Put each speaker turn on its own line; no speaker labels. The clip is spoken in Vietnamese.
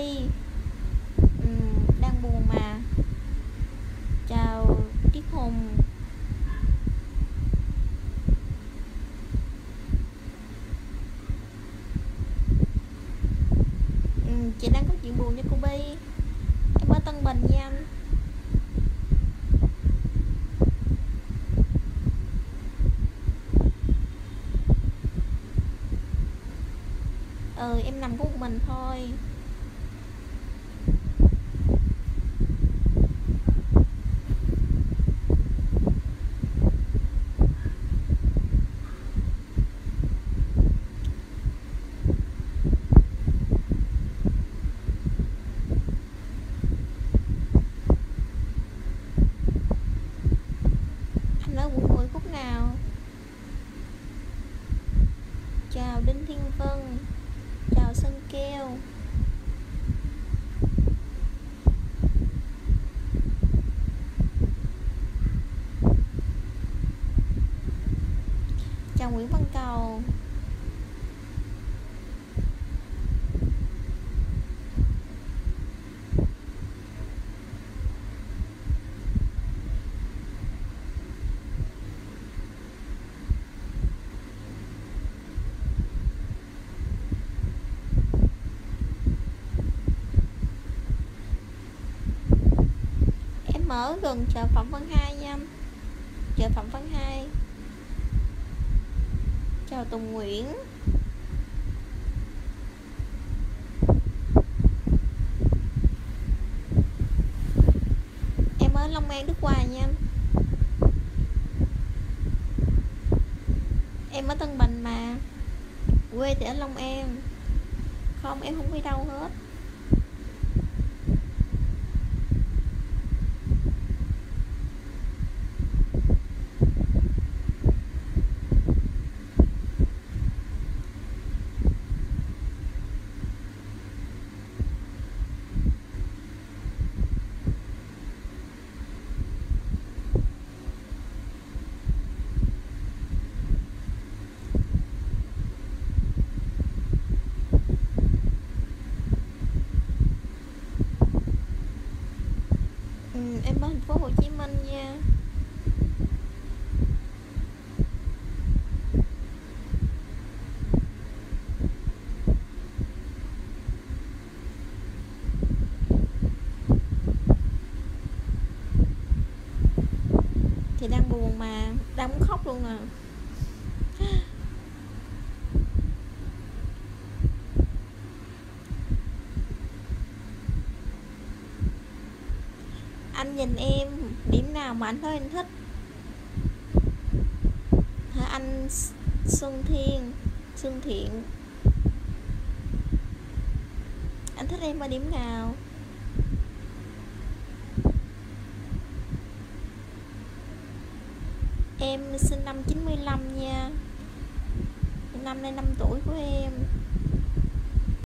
đi. Ừ, đang buồn mà. Chào Tiết Hùng. Ừ, chị đang có chuyện buồn nha cô bi. Em ở Tân Bình nha anh. Ừ em nằm có một mình thôi anh ở quận 10 khúc nào Thiên Vân. Chào Sơn Keo chào Nguyễn Văn Cầu. Mở gần chợ Phạm Văn Hai nha. Chợ Phạm Văn Hai. Chào Tùng Nguyễn. Em ở Long An, Đức Hòa nha. Em ở Tân Bình mà. Quê thì ở Long An. Không, em không đi đâu hết. Ừ, em ở thành phố Hồ Chí Minh nha. Thì đang buồn mà đang muốn khóc luôn à. Anh nhìn em, điểm nào mà anh thấy anh thích? Hả, anh Xuân Thiên, Xuân Thiện. Anh thích em ở điểm nào? Em sinh năm 95 nha. Năm nay 5 tuổi của em.